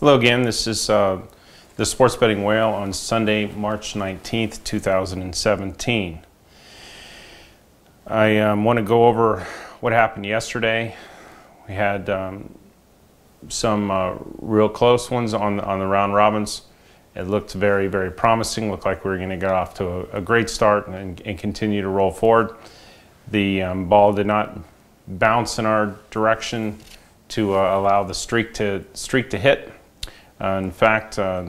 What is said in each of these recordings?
Hello again, this is uh, the Sports Betting Whale on Sunday, March 19th, 2017. I um, want to go over what happened yesterday. We had um, some uh, real close ones on, on the round robins. It looked very, very promising. Looked like we were going to get off to a, a great start and, and, continue to roll forward. The um, ball did not bounce in our direction to uh, allow the streak to streak to hit. Uh, in fact, uh,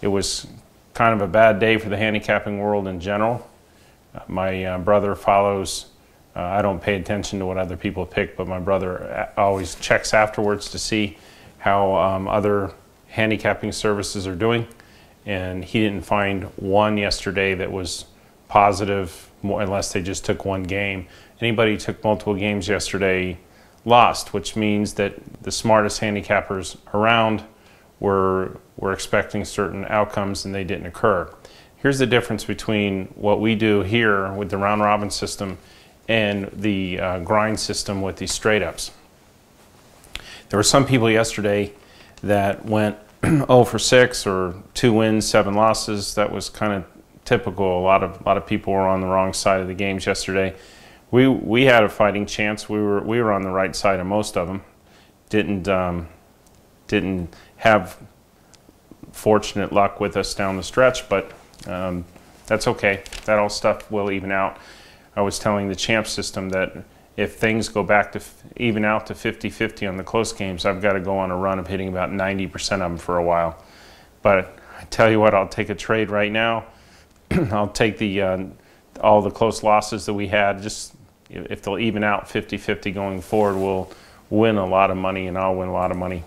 it was kind of a bad day for the handicapping world in general. Uh, my brother follows. I don't pay attention to what other people pick, but my brother always checks afterwards to see how um, other handicapping services are doing. And he didn't find one yesterday that was positive, unless they just took one game. Anybody who took multiple games yesterday lost, which means that the smartest handicappers around were, were expecting certain outcomes and they didn't occur. Here's the difference between what we do here with the round robin system and the uh, grind system with these straight ups. There were some people yesterday that went 0 for 6 or 2 wins, 7 losses. That was kind of typical. A lot of, a lot of people were on the wrong side of the games yesterday we we had a fighting chance. We were we were on the right side of most of them. Didn't um, didn't have fortunate luck with us down the stretch, but um, that's okay. That all stuff will even out. I was telling the champ system that if things go back to even out to 50-50 on the close games, I've got to go on a run of hitting about 90% of them for a while. But I tell you what, I'll take a trade right now. I'll take the uh, all the close losses that we had. Just if they'll even out 50-50 going forward, we'll win a lot of money and I'll win a lot of money.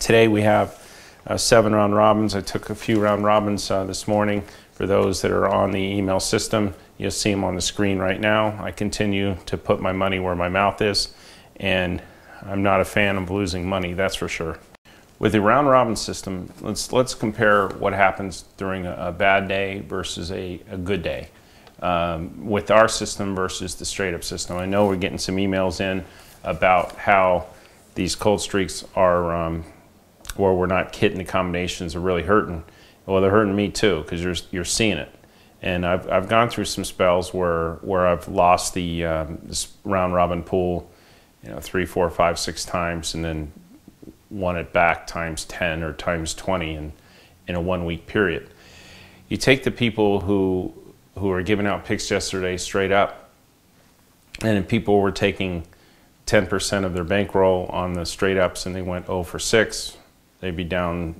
Today we have uh, seven round robins. I took a few round robins uh, this morning for those that are on the email system. You'll see them on the screen right now. I continue to put my money where my mouth is and I'm not a fan of losing money, that's for sure. With the round robin system, let's, let's compare what happens during a, a bad day versus a, a good day um, with our system versus the straight up system. I know we're getting some emails in about how these cold streaks are, um, where we're not hitting the combinations, are really hurting. Well, they're hurting me too because you're you're seeing it. And I've, I've gone through some spells where where I've lost the um, round robin pool, you know, three, four, five, six times, and then won it back times ten or times twenty in in a one week period. You take the people who who were giving out picks yesterday straight up, and people were taking 10% of their bankroll on the straight ups and they went 0 for 6, they'd be down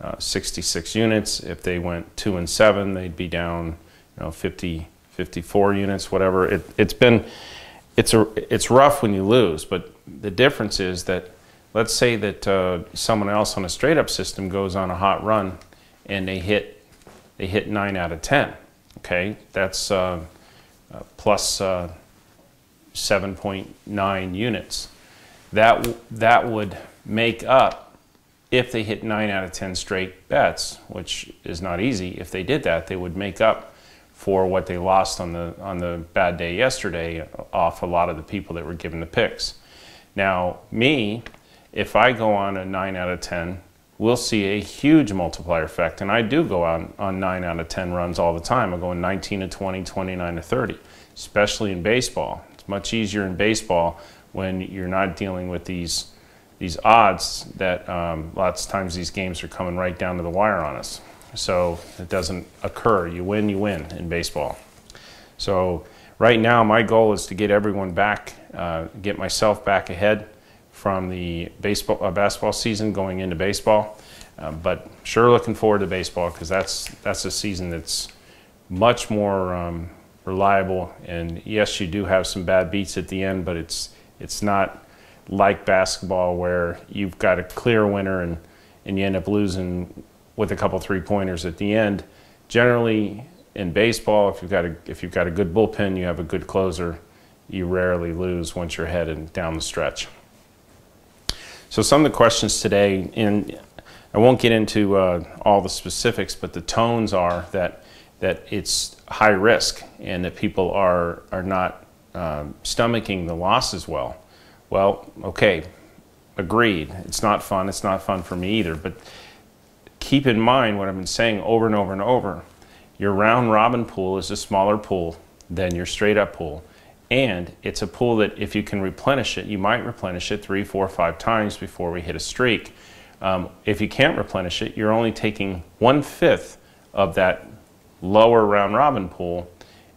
uh, 66 units. If they went 2 and 7, they'd be down you know, 50, 54 units, whatever. It, it's been, it's, a, it's rough when you lose, but the difference is that let's say that uh, someone else on a straight up system goes on a hot run and they hit, they hit 9 out of 10 Okay, that's uh, uh, plus, uh, 7.9 units. That, that would make up if they hit 9 out of 10 straight bets, which is not easy. If they did that, they would make up for what they lost on the, on the bad day yesterday off a lot of the people that were given the picks. Now, me, if I go on a 9 out of 10 we'll see a huge multiplier effect. And I do go out on 9 out of 10 runs all the time. I go in 19 to 20, 29 to 30, especially in baseball. It's much easier in baseball when you're not dealing with these, these odds that um, lots of times these games are coming right down to the wire on us. So it doesn't occur. You win, you win in baseball. So right now, my goal is to get everyone back, uh, get myself back ahead from the baseball uh, basketball season going into baseball. Uh, but sure looking forward to baseball because that's that's a season that's much more um, reliable. And yes, you do have some bad beats at the end, but it's it's not like basketball where you've got a clear winner and and you end up losing with a couple three pointers at the end. Generally, in baseball, if you've got a if you've got a good bullpen, you have a good closer. You rarely lose once you're headed down the stretch. So some of the questions today, and I won't get into uh, all the specifics, but the tones are that that it's high risk and that people are are not uh, stomaching the loss as well. Well, okay, agreed. It's not fun. It's not fun for me either. But keep in mind what I've been saying over and over and over. Your round robin pool is a smaller pool than your straight up pool. And it's a pool that if you can replenish it, you might replenish it three, four, five times before we hit a streak. Um, if you can't replenish it, you're only taking one fifth of that lower round robin pool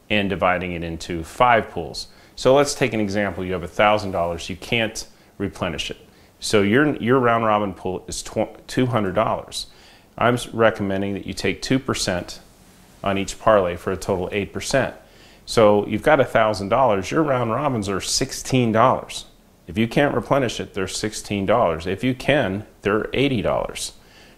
and dividing it into five pools. So let's take an example. You have $1,000. You can't replenish it. So your, your round robin pool is $200. I'm recommending that you take 2% on each parlay for a total 8%. So you've got $1,000. Your round robins are $16. If you can't replenish it, they're $16. If you can, they're $80.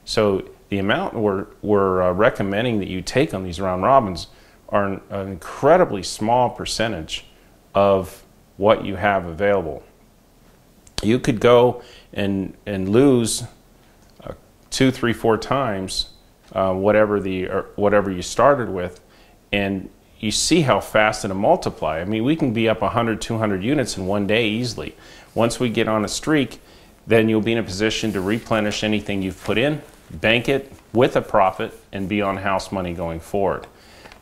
So the amount we're, we're uh, recommending that you take on these round robins are an, an incredibly small percentage of what you have available. You could go and, and lose uh, two, three, four times uh, whatever, the, whatever you started with, and you see how fast it'll multiply. I mean, we can be up 100, 200 units in one day easily. Once we get on a streak, then you'll be in a position to replenish anything you've put in, bank it with a profit, and be on house money going forward.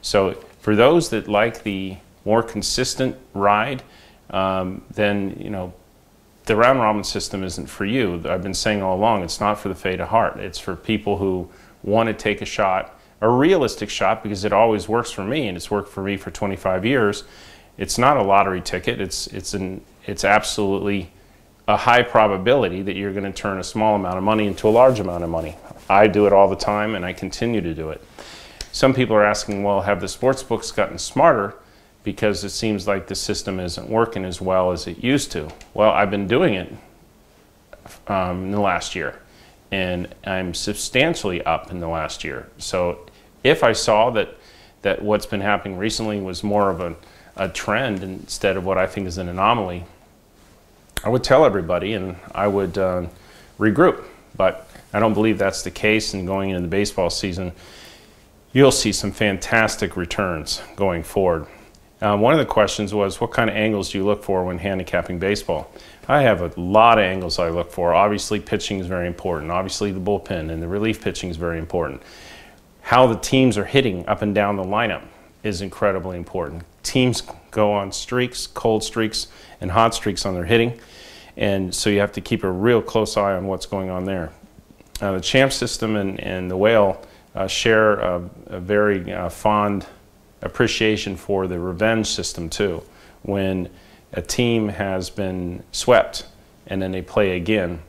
So for those that like the more consistent ride, um, then you know the round robin system isn't for you. I've been saying all along, it's not for the faint of heart. It's for people who want to take a shot, a realistic shot, because it always works for me, and it's worked for me for 25 years. It's not a lottery ticket. It's it's an it's absolutely a high probability that you're going to turn a small amount of money into a large amount of money. I do it all the time, and I continue to do it. Some people are asking, well, have the sports books gotten smarter? Because it seems like the system isn't working as well as it used to. Well, I've been doing it um, in the last year, and I'm substantially up in the last year. So if I saw that, that what's been happening recently was more of a, a trend instead of what I think is an anomaly, I would tell everybody and I would uh, regroup. But I don't believe that's the case. And going into the baseball season, you'll see some fantastic returns going forward. Uh, one of the questions was, what kind of angles do you look for when handicapping baseball? I have a lot of angles I look for. Obviously, pitching is very important. Obviously, the bullpen and the relief pitching is very important. How the teams are hitting up and down the lineup is incredibly important. Teams go on streaks, cold streaks, and hot streaks on their hitting, and so you have to keep a real close eye on what's going on there. Uh, the champ system and, and the whale uh, share a, a very uh, fond appreciation for the revenge system too. When a team has been swept and then they play again,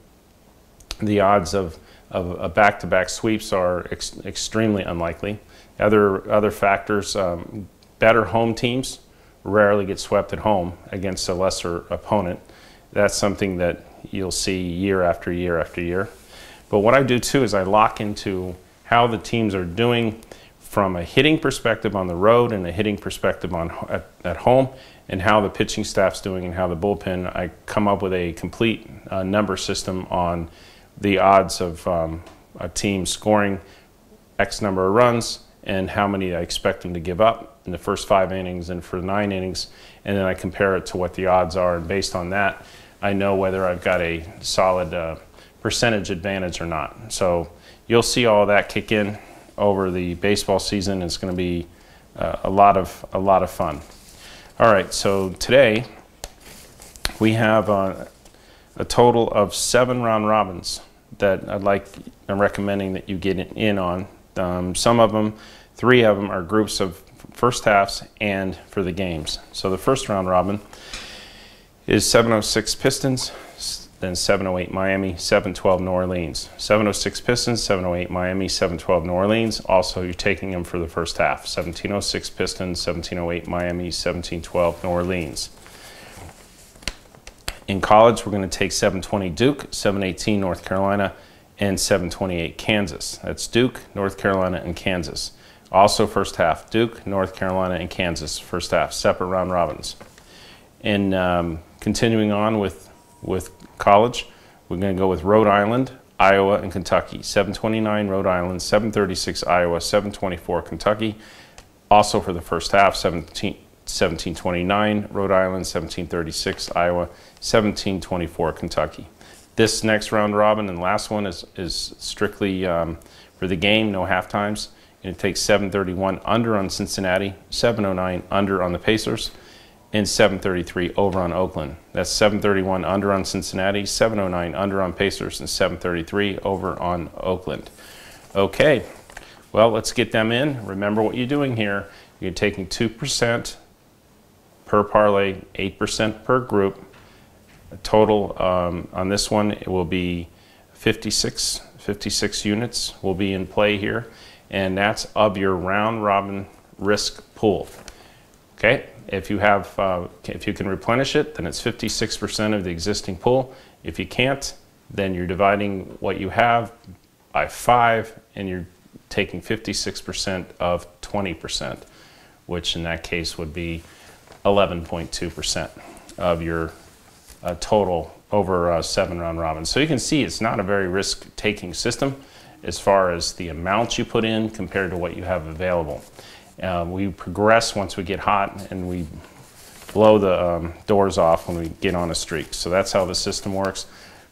the odds of, of a back-to-back sweeps are ex extremely unlikely. Other, other factors, um, better home teams rarely get swept at home against a lesser opponent. That's something that you'll see year after year after year. But what I do too is I lock into how the teams are doing from a hitting perspective on the road and a hitting perspective on at, at home and how the pitching staff's doing and how the bullpen I come up with a complete uh, number system on the odds of um, a team scoring X number of runs and how many I expect them to give up in the first five innings and for nine innings and then I compare it to what the odds are and based on that I know whether I've got a solid uh, percentage advantage or not. So you'll see all that kick in over the baseball season. It's going to be uh, a lot of a lot of fun. All right, so today we have uh, a total of seven round robins that I'd like I'm recommending that you get in on. Um, some of them, three of them, are groups of first halves and for the games. So the first round robin is 706 Pistons, then 708 Miami, 712 New Orleans. 706 Pistons, 708 Miami, 712 New Orleans. Also, you're taking them for the first half. 1706 Pistons, 1708 Miami, 1712 New Orleans. In college, we're going to take 720 Duke, 718 North Carolina, and 728 Kansas. That's Duke, North Carolina, and Kansas. Also, first half Duke, North Carolina, and Kansas. First half, separate round robins. And um, continuing on with with college. We're going to go with Rhode Island, Iowa, and Kentucky. 729 Rhode Island, 736 Iowa, 724 Kentucky. Also for the first half, 17, 1729 Rhode Island, 1736 Iowa, 1724 Kentucky. this next round robin and last one is, is strictly um, for the game, no half times. And it takes 731 under on Cincinnati, 709 under on the Pacers, and 733 over on Oakland. That's 731 under on Cincinnati, 709 under on Pacers, and 733 over on Oakland. Okay, well, let's get them in. Remember what you're doing here. You're taking 2% per parlay, 8% per group. Total um, on this one, it will be 56, 56 units will be in play here. And that's of your round robin risk pool. Okay, if you have, uh, if you can replenish it, then it's 56% of the existing pool. If you can't, then you're dividing what you have by five and you're taking 56% of 20%, which in that case would be 11.2% of your uh, total over uh, seven round robin. So you can see it's not a very risk taking system as far as the amount you put in compared to what you have available. Uh, we progress once we get hot and we blow the um, doors off when we get on a streak. So that's how the system works.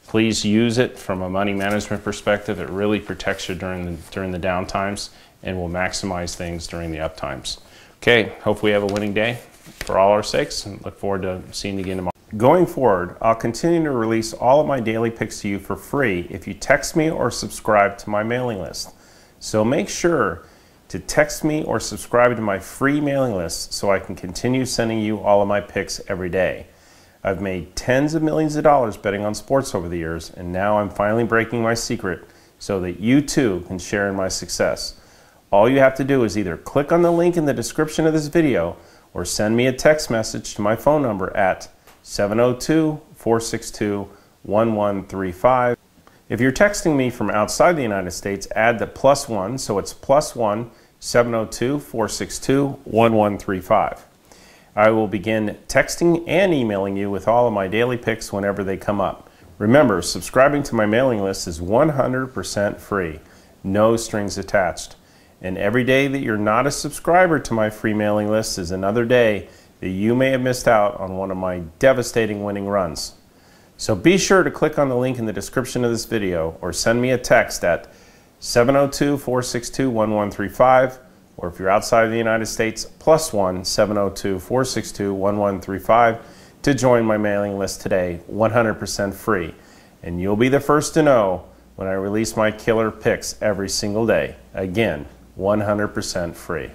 Please use it from a money management perspective. It really protects you during the, during the down times and will maximize things during the up times. Okay, hopefully we have a winning day for all our sakes and look forward to seeing you again tomorrow. Going forward, I'll continue to release all of my daily picks to you for free if you text me or subscribe to my mailing list. So make sure to text me or subscribe to my free mailing list so I can continue sending you all of my picks every day. I've made tens of millions of dollars betting on sports over the years, and now I'm finally breaking my secret so that you too can share in my success. All you have to do is either click on the link in the description of this video or send me a text message to my phone number at 702 462 1135. If you're texting me from outside the United States, add the plus one, so it's plus one 702 462 1135. I will begin texting and emailing you with all of my daily picks whenever they come up. Remember, subscribing to my mailing list is 100% free, no strings attached. And every day that you're not a subscriber to my free mailing list is another day that you may have missed out on one of my devastating winning runs. So be sure to click on the link in the description of this video or send me a text at 702-462-1135 or if you're outside of the United States, plus 1 702-462-1135 to join my mailing list today, 100% free. And you'll be the first to know when I release my killer picks every single day. Again, 100% free.